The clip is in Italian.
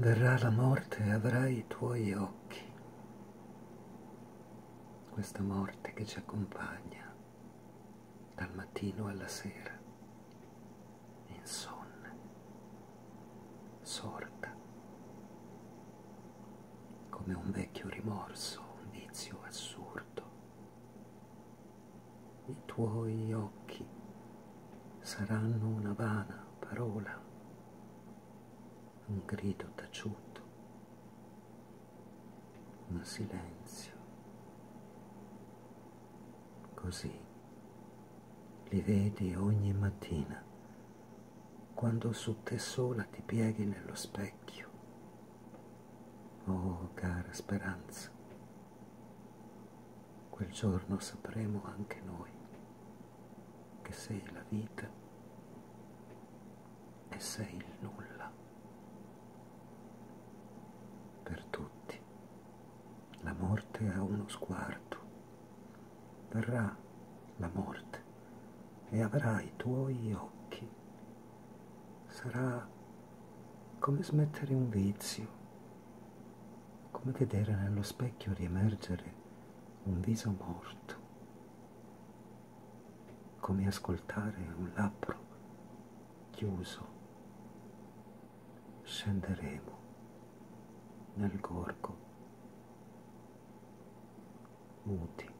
Verrà la morte e avrai i tuoi occhi. Questa morte che ci accompagna dal mattino alla sera, insonne, sorda, come un vecchio rimorso, un vizio assurdo. I tuoi occhi saranno una vana parola un grido taciuto, un silenzio. Così li vedi ogni mattina quando su te sola ti pieghi nello specchio. Oh cara speranza, quel giorno sapremo anche noi che sei la vita e sei il nulla. Morte ha uno sguardo. Verrà la morte e avrà i tuoi occhi. Sarà come smettere un vizio, come vedere nello specchio riemergere un viso morto, come ascoltare un labbro chiuso. Scenderemo nel gorgo, 盲点